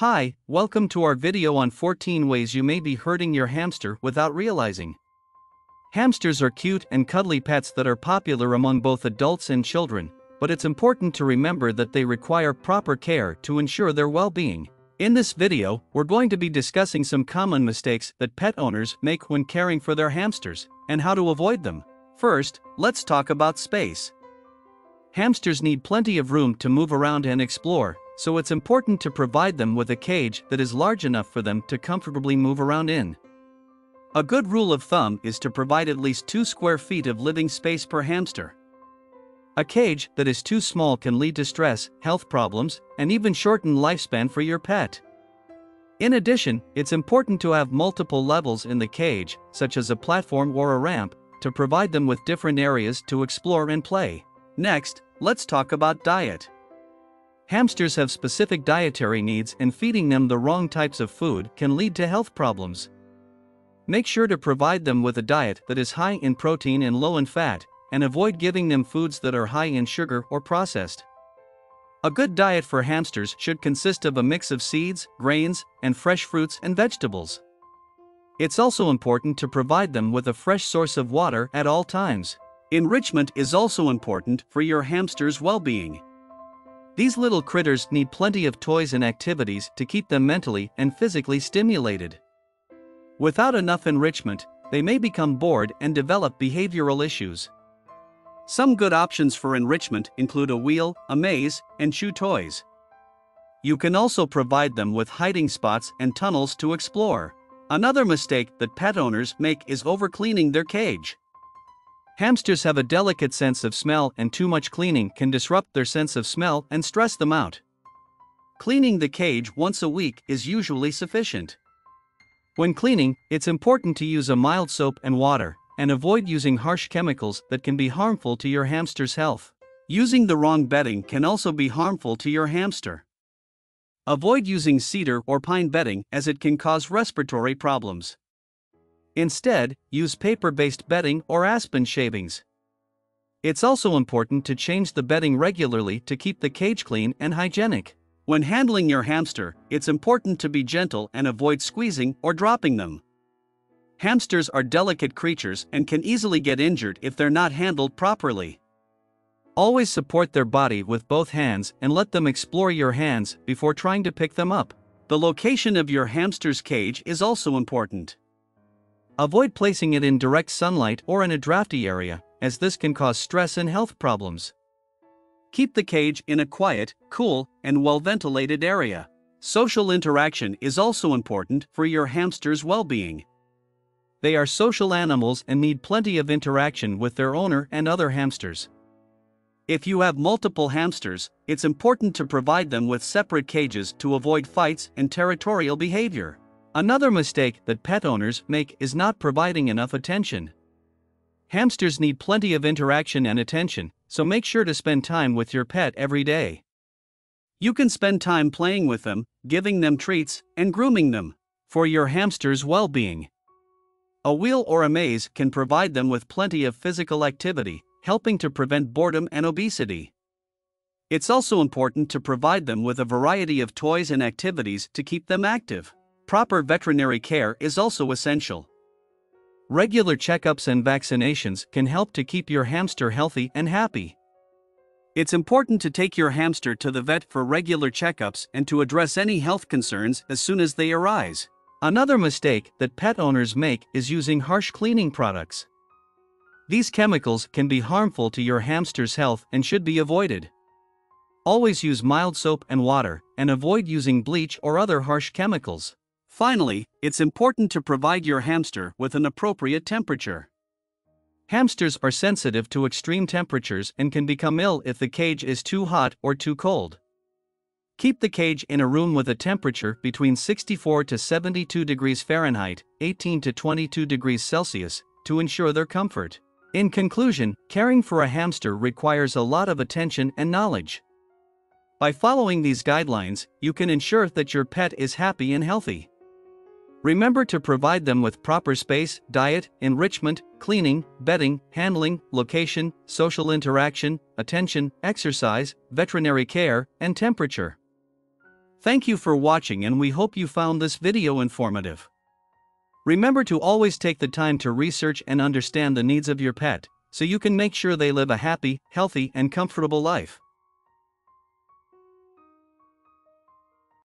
Hi, welcome to our video on 14 ways you may be hurting your hamster without realizing. Hamsters are cute and cuddly pets that are popular among both adults and children, but it's important to remember that they require proper care to ensure their well-being. In this video, we're going to be discussing some common mistakes that pet owners make when caring for their hamsters, and how to avoid them. First, let's talk about space. Hamsters need plenty of room to move around and explore, so it's important to provide them with a cage that is large enough for them to comfortably move around in. A good rule of thumb is to provide at least 2 square feet of living space per hamster. A cage that is too small can lead to stress, health problems, and even shorten lifespan for your pet. In addition, it's important to have multiple levels in the cage, such as a platform or a ramp, to provide them with different areas to explore and play. Next, let's talk about diet. Hamsters have specific dietary needs and feeding them the wrong types of food can lead to health problems. Make sure to provide them with a diet that is high in protein and low in fat, and avoid giving them foods that are high in sugar or processed. A good diet for hamsters should consist of a mix of seeds, grains, and fresh fruits and vegetables. It's also important to provide them with a fresh source of water at all times. Enrichment is also important for your hamster's well-being. These little critters need plenty of toys and activities to keep them mentally and physically stimulated. Without enough enrichment, they may become bored and develop behavioral issues. Some good options for enrichment include a wheel, a maze, and chew toys. You can also provide them with hiding spots and tunnels to explore. Another mistake that pet owners make is overcleaning their cage. Hamsters have a delicate sense of smell and too much cleaning can disrupt their sense of smell and stress them out. Cleaning the cage once a week is usually sufficient. When cleaning, it's important to use a mild soap and water, and avoid using harsh chemicals that can be harmful to your hamster's health. Using the wrong bedding can also be harmful to your hamster. Avoid using cedar or pine bedding as it can cause respiratory problems. Instead, use paper-based bedding or aspen shavings. It's also important to change the bedding regularly to keep the cage clean and hygienic. When handling your hamster, it's important to be gentle and avoid squeezing or dropping them. Hamsters are delicate creatures and can easily get injured if they're not handled properly. Always support their body with both hands and let them explore your hands before trying to pick them up. The location of your hamster's cage is also important. Avoid placing it in direct sunlight or in a drafty area, as this can cause stress and health problems. Keep the cage in a quiet, cool, and well ventilated area. Social interaction is also important for your hamster's well being. They are social animals and need plenty of interaction with their owner and other hamsters. If you have multiple hamsters, it's important to provide them with separate cages to avoid fights and territorial behavior. Another mistake that pet owners make is not providing enough attention. Hamsters need plenty of interaction and attention, so make sure to spend time with your pet every day. You can spend time playing with them, giving them treats, and grooming them for your hamster's well being. A wheel or a maze can provide them with plenty of physical activity, helping to prevent boredom and obesity. It's also important to provide them with a variety of toys and activities to keep them active. Proper veterinary care is also essential. Regular checkups and vaccinations can help to keep your hamster healthy and happy. It's important to take your hamster to the vet for regular checkups and to address any health concerns as soon as they arise. Another mistake that pet owners make is using harsh cleaning products. These chemicals can be harmful to your hamster's health and should be avoided. Always use mild soap and water, and avoid using bleach or other harsh chemicals. Finally, it's important to provide your hamster with an appropriate temperature. Hamsters are sensitive to extreme temperatures and can become ill if the cage is too hot or too cold. Keep the cage in a room with a temperature between 64 to 72 degrees Fahrenheit, 18 to 22 degrees Celsius, to ensure their comfort. In conclusion, caring for a hamster requires a lot of attention and knowledge. By following these guidelines, you can ensure that your pet is happy and healthy. Remember to provide them with proper space, diet, enrichment, cleaning, bedding, handling, location, social interaction, attention, exercise, veterinary care, and temperature. Thank you for watching and we hope you found this video informative. Remember to always take the time to research and understand the needs of your pet, so you can make sure they live a happy, healthy, and comfortable life.